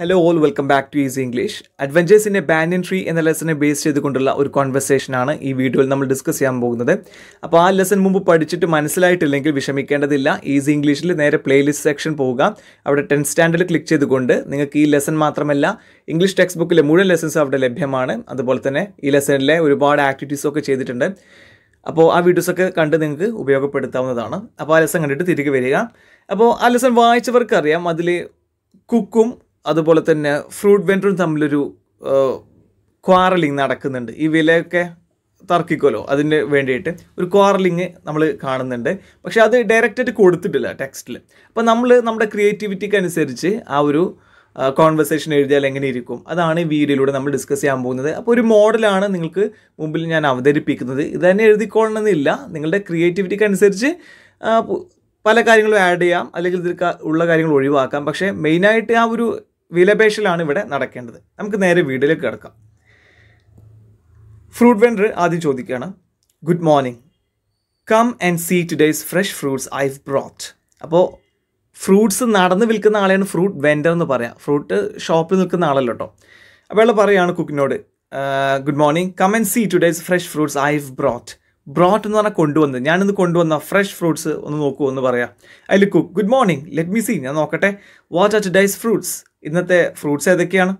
Hello all welcome back to easy English അഡ്വഞ്ചേഴ്സിന്റെ banyan tree എന്ന ലെസനെ base ചെയ്തുകൊണ്ടുള്ള ഒരു കോൺവെർസേഷനാണ് ഈ വീഡിയോയിൽ നമ്മൾ ഡിസ്കസ് ചെയ്യാൻ പോകുന്നത്. അപ്പോൾ ആ ലെസൺ മുമ്പ് പഠിച്ചിട്ട് മനസ്സിലായിട്ടില്ലെങ്കിൽ വിഷമിക്കേണ്ടതില്ല. ഈസി ഇംഗ്ലീഷിൽ നേരെ പ്ലേലിസ്റ്റ് സെക്ഷൻ പോവുക. അവിടെ ടെൻത്ത് സ്റ്റാൻഡേർഡ് ക്ലിക്ക് ചെയ്തുകൊണ്ട് നിങ്ങൾക്ക് ഈ ലെസൺ മാത്രമല്ല ഇംഗ്ലീഷ് ടെക്സ്റ്റ് ബുക്കിലെ മുഴുവൻ ലെസൺസ് അവിടെ ലഭ്യമാണ്. അതുപോലെ തന്നെ ഈ ലെസണിലെ ഒരുപാട് ആക്ടിവിറ്റീസ് ഒക്കെ ചെയ്തിട്ടുണ്ട്. അപ്പോൾ ആ വീഡിയോസൊക്കെ കണ്ട് നിങ്ങൾക്ക് ഉപയോഗപ്പെടുത്താവുന്നതാണ്. അപ്പോൾ ആ ലെസൺ കണ്ടിട്ട് തിരികെ വരിക. അപ്പോൾ ആ ലെസൺ വായിച്ചവർക്കറിയാം അതിൽ കുക്കും അതുപോലെ തന്നെ ഫ്രൂട്ട് വെൻഡറും തമ്മിലൊരു ക്വാറലിങ് നടക്കുന്നുണ്ട്. ഈ വിലയൊക്കെ തർക്കിക്കുമല്ലോ അതിന് വേണ്ടിയിട്ട്. ഒരു ക്വാറലിങ് നമ്മൾ കാണുന്നുണ്ട്. പക്ഷേ അത് ഡയറക്റ്റായിട്ട് കൊടുത്തിട്ടില്ല ടെക്സ്റ്റിൽ അപ്പോൾ നമ്മൾ നമ്മുടെ ക്രിയേറ്റിവിറ്റിക്ക് അനുസരിച്ച് ആ ഒരു കോൺവെർസേഷൻ എഴുതിയാൽ എങ്ങനെ ഇരിക്കും? അതാണ് ഈ വീഡിയോയിലൂടെ നമ്മൾ ഡിസ്കസ് ചെയ്യാൻ പോകുന്നത്. അപ്പോൾ ഒരു മോഡലാണ് നിങ്ങൾക്ക് മുമ്പിൽ ഞാൻ അവതരിപ്പിക്കുന്നത്. ഇത് തന്നെ എഴുതിക്കൊള്ളണമെന്നില്ല. നിങ്ങളുടെ ക്രിയേറ്റിവിറ്റിക്ക് അനുസരിച്ച് പല കാര്യങ്ങളും ആഡ് ചെയ്യാം. അല്ലെങ്കിൽ ഇതിൽ ഉള്ള കാര്യങ്ങൾ ഒഴിവാക്കാം. പക്ഷേ മെയിനായിട്ട് ആ ഒരു വിലപേശലാണ് ഇവിടെ നടക്കേണ്ടത്. നമുക്ക് നേരെ വീട്ടിലേക്ക് കിടക്കാം. ഫ്രൂട്ട് വെൻഡർ ആദ്യം ചോദിക്കുകയാണ് good morning come and see today's fresh fruits I brought അപ്പോൾ ഫ്രൂട്ട്സ് നടന്ന് വിൽക്കുന്ന ആളെയാണ് ഫ്രൂട്ട് വെൻഡർ എന്ന് പറയാം. ഫ്രൂട്ട് ഷോപ്പിൽ നിൽക്കുന്ന ആളല്ലോ കേട്ടോ. അപ്പോൾ അയാൾ പറയുകയാണ് കുക്കിനോട് good morning come and see today's fresh fruits I brought brought എന്ന് പറഞ്ഞാൽ കൊണ്ടുവന്നത്. ഞാനിന്ന് കൊണ്ടുവന്ന ഫ്രഷ് ഫ്രൂട്ട്സ് ഒന്ന് നോക്കൂ എന്ന് പറയാം. അതിൽ cook good morning let me see ഞാൻ നോക്കട്ടെ. വാട്ട് ആർ ടുഡേയ്സ് ഫ്രൂട്ട്സ് ഇന്നത്തെ ഫ്രൂട്ട്സ് ഏതൊക്കെയാണ്?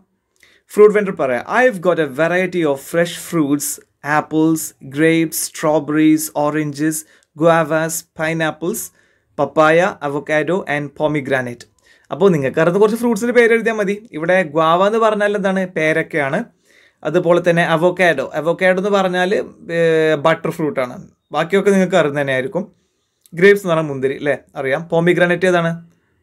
ഫ്രൂട്ട് വെൻഡർ പറയാം. I have got a variety of fresh fruits apples grapes strawberries oranges guavas pineapples papaya avocado and pomegranate അപ്പോൾ നിങ്ങൾക്ക് അറിയുന്ന കുറച്ച് ഫ്രൂട്ട്സിന്റെ പേര് എഴുതിയാൽ മതി. ഇവിടെ ഗ്വാവ എന്ന് പറഞ്ഞാൽ എന്താണ്? പേരൊക്കെയാണ്. അതുപോലെ തന്നെ അവോക്കാഡോ അവോക്കാഡോ എന്ന് പറഞ്ഞാൽ ബട്ടർ ഫ്രൂട്ടാണ് ബാക്കിയൊക്കെ നിങ്ങൾക്ക് അറിയുന്ന തന്നെ ആയിരിക്കും. ഗ്രേപ്സ് എന്ന് പറഞ്ഞാൽ മുന്തിരി അല്ലേ അറിയാം. പോമിഗ്രാനൈറ്റ് ഏതാണ്?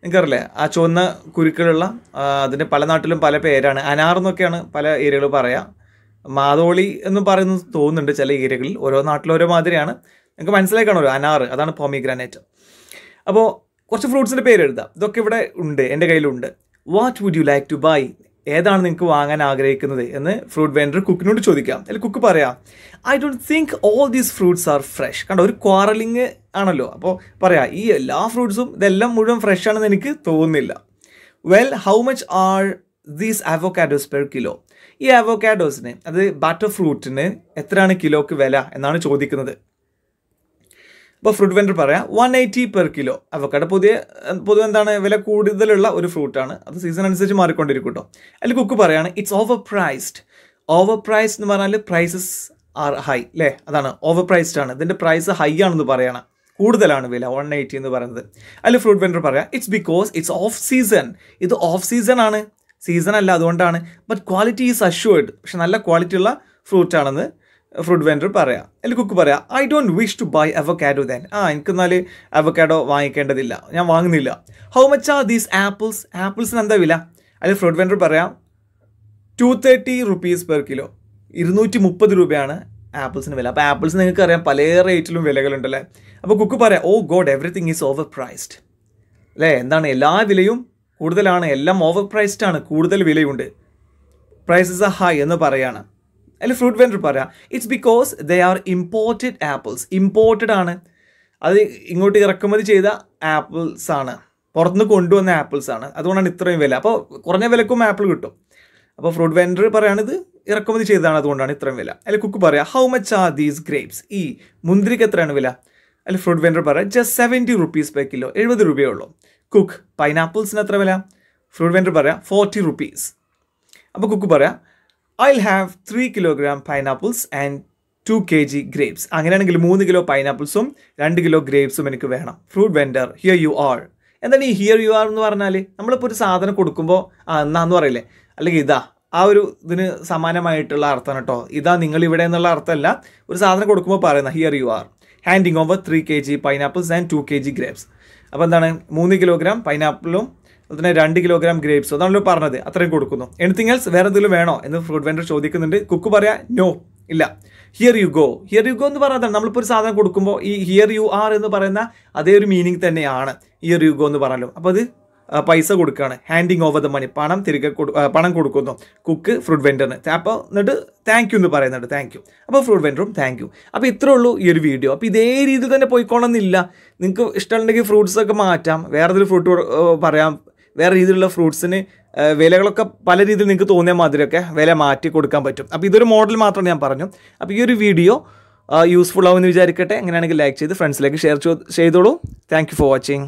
നിങ്ങൾക്കറിയില്ലേ ആ ചുവന്ന കുരുക്കളുള്ള അതിന്റെ പല നാട്ടിലും പല പേരാണ്. അനാർ എന്നൊക്കെയാണ് പല ഏരിയകൾ പറയാം. മാതോളി എന്ന് പറയുന്നത് തോന്നുന്നുണ്ട് ചില ഏരിയകളിൽ. ഓരോ നാട്ടിലും ഓരോ മാതിരിയാണ്. നിങ്ങൾക്ക് മനസ്സിലാക്കണമല്ലോ കാണുമല്ലോ അനാർ? അതാണ് പോമിഗ്രാനൈറ്റ്. അപ്പോൾ കുറച്ച് ഫ്രൂട്ട്സിന്റെ പേര് എഴുതാം. ഇതൊക്കെ ഇവിടെ ഉണ്ട് എന്റെ കയ്യിലുണ്ട്. What would you like to buy ഏതാണ് നിങ്ങൾക്ക് വാങ്ങാൻ ആഗ്രഹിക്കുന്നത് എന്ന് ഫ്രൂട്ട് വെൻഡർ കുക്കിനോട് ചോദിക്കാം. അല്ലെങ്കിൽ കുക്ക് പറയാം I don't think all these fruits are fresh കണ്ടോ ഒരു ക്വാറലിങ് ആണല്ലോ. അപ്പോൾ പറയാം ഈ എല്ലാ ഫ്രൂട്ട്സും ഇതെല്ലാം മുഴുവൻ ഫ്രഷ് ആണെന്ന് എനിക്ക് തോന്നുന്നില്ല. Well how much are these avocados per kilo ഈ അവോക്കാഡോസിന് അത് ബട്ടർ ഫ്രൂട്ടിന് എത്രയാണ് കിലോക്ക് വില എന്നാണ് ചോദിക്കുന്നത്. അപ്പോൾ ഫ്രൂട്ട് വെൻഡർ പറയാം one eighty per kilo avocado പുതിയ പൊതുവെ എന്താണ് വില കൂടുതലുള്ള ഒരു ഫ്രൂട്ടാണ് അത് സീസൺ അനുസരിച്ച് മാറിക്കൊണ്ടിരിക്കും കേട്ടോ അതിൽ കുക്ക് പറയാണ് it's over priced overpriced എന്ന് പറഞ്ഞാൽ പ്രൈസസ് ആർ ഹൈ അല്ലേ അതാണ് ഓവർ പ്രൈസ്ഡ് ആണ്. ഇതിന്റെ പ്രൈസ് ഹൈ ആണെന്ന് പറയണം. കൂടുതലാണ് വില വൺ എയ്റ്റി എന്ന് പറയുന്നത്. അതിൽ ഫ്രൂട്ട് വെൻഡർ പറയാം it's because it's off season ഇത് ഓഫ് സീസൺ ആണ്. സീസൺ അല്ല അതുകൊണ്ടാണ്. ബട്ട് ക്വാളിറ്റി ഈസ് അഷ്യൂർഡ് പക്ഷെ നല്ല ക്വാളിറ്റി ഉള്ള ഫ്രൂട്ട് ആണെന്ന് ഫ്രൂട്ട് വെൻഡർ പറയാം. അല്ലെങ്കിൽ കുക്ക് പറയാം I don't wish to buy avocado than ആ എനിക്ക് എന്നാൽ അവക്കാഡോ വാങ്ങിക്കേണ്ടതില്ല. ഞാൻ വാങ്ങുന്നില്ല. How much are these apples ആപ്പിൾസിന് എന്താ വില? അതിൽ ഫ്രൂട്ട് വെൻഡർ പറയാം two thirty rupees per kilo ഇരുന്നൂറ്റി മുപ്പത് രൂപയാണ് ആപ്പിൾസിന് വില. അപ്പോൾ ആപ്പിൾസ് നിങ്ങൾക്ക് അറിയാം പല റേറ്റിലും വിലകളുണ്ടല്ലേ? അപ്പോൾ കുക്ക് പറയാം oh God everything is over priced അല്ലേ? എന്താണ് എല്ലാ വിലയും കൂടുതലാണ് എല്ലാം ഓവർ പ്രൈസ്ഡ് ആണ് കൂടുതൽ വിലയുണ്ട്. പ്രൈസസ് ആർ ഹൈ എന്ന് പറയാണ്. അതിൽ ഫ്രൂട്ട് വെൻഡർ പറയാം. It's because they are imported apples imported ആണ്. അത് ഇങ്ങോട്ട് ഇറക്കുമതി ചെയ്ത ആപ്പിൾസ് ആണ്. പുറത്തുനിന്ന് കൊണ്ടുവന്ന ആപ്പിൾസ് ആണ്. അതുകൊണ്ടാണ് ഇത്രയും വില. അപ്പോൾ കുറഞ്ഞ വിലക്കും ആപ്പിൾ കിട്ടും. അപ്പോൾ ഫ്രൂട്ട് വെൻഡർ പറയാണിത് ഇറക്കുമതി ചെയ്തതാണ് അതുകൊണ്ടാണ് ഇത്രയും വില. അതിൽ കുക്ക് പറയാം how much are these grapes ഈ മുന്തിരിക്ക് എത്രയാണ് വില? അതിൽ ഫ്രൂട്ട് വെൻഡർ പറയാം just seventy rupees per kilo എഴുപത് രൂപയേ ഉള്ളൂ. കുക്ക് പൈനാപ്പിൾസിന് എത്ര വില? ഫ്രൂട്ട് വെൻഡർ പറയാം ഫോർട്ടി റുപ്പീസ് അപ്പോൾ കുക്ക് പറയാം I have three kilogram pineapples and two K G grapes അങ്ങനെയാണെങ്കിൽ മൂന്ന് കിലോ പൈനാപ്പിൾസും രണ്ട് കിലോ ഗ്രേപ്സും എനിക്ക് വേണം. Fruit vendor here you are എന്താണ് ഈ ഹിയർ യു ആർ എന്ന് പറഞ്ഞാൽ നമ്മളിപ്പോൾ ഒരു സാധനം കൊടുക്കുമ്പോൾ ആ എന്നാന്ന് പറയില്ലേ? അല്ലെങ്കിൽ ഇതാ ആ ഒരു ഇതിന് സമാനമായിട്ടുള്ള അർത്ഥമാണ് കേട്ടോ ഇതാ നിങ്ങൾ ഇവിടെ എന്നുള്ള അർത്ഥമല്ല. ഒരു സാധനം കൊടുക്കുമ്പോൾ പറയുന്ന here you are handing over three K G pineapples and two K G grapes അപ്പോൾ എന്താണ്? മൂന്ന് കിലോഗ്രാം പൈനാപ്പിളും അതുപോലെ രണ്ട് കിലോഗ്രാം ഗ്രേപ്സ് അതാണല്ലോ പറഞ്ഞത്. അത്രയും കൊടുക്കുന്നു. എനിത്തിങ് എൽസ് വേറെ എന്തെങ്കിലും വേണോ? എന്ന് ഫുഡ് വെൻഡർ ചോദിക്കുന്നുണ്ട്. കുക്ക് പറയാ നോ ഇല്ല. Here you go here you go എന്ന് പറഞ്ഞാൽ നമ്മളിപ്പോൾ ഒരു സാധനം കൊടുക്കുമ്പോൾ ഈ ഹിയർ യു ആർ എന്ന് പറയുന്ന അതേ ഒരു മീനിങ് തന്നെയാണ്. ഹിയർ യു ഗോ എന്ന് പറഞ്ഞാലും അപ്പോൾ അത് പൈസ കൊടുക്കുകയാണ്. ഹാൻഡിങ് ഓവർ ദ മണി പണം തിരികെ പണം കൊടുക്കുന്നു. കുക്ക് ഫ്രൂട്ട് വെൻഡറിന് അപ്പോൾ എന്നിട്ട് താങ്ക് യു എന്ന് പറയുന്നുണ്ട്. താങ്ക് യു അപ്പോൾ ഫ്രൂട്ട് വെൻഡറും താങ്ക് യു അപ്പോൾ ഇത്രേ ഉള്ളൂ ഈ ഒരു വീഡിയോ അപ്പോൾ ഇതേ രീതിയിൽ തന്നെ പോയിക്കോണമെന്നില്ല നിങ്ങൾക്ക് ഇഷ്ടമുണ്ടെങ്കിൽ ഫ്രൂട്ട്സൊക്കെ മാറ്റാം. വേറെ ഏതൊരു ഫ്രൂട്ട് പറയാം. വേറെ രീതിയിലുള്ള ഫ്രൂട്ട്സിന് വിലകളൊക്കെ പല രീതിയിൽ നിങ്ങൾക്ക് തോന്നിയ മാതിരിയൊക്കെ വില മാറ്റി കൊടുക്കാൻ പറ്റും. അപ്പോൾ ഇതൊരു മോഡൽ മാത്രമാണ് ഞാൻ പറഞ്ഞു. അപ്പോൾ ഈ ഒരു വീഡിയോ യൂസ്ഫുൾ ആവുമെന്ന് വിചാരിക്കട്ടെ. അങ്ങനെയാണെങ്കിൽ ലൈക്ക് ചെയ്ത് ഫ്രണ്ട്സിലേക്ക് ഷെയർ ചെയ്തോളൂ. Thank for watching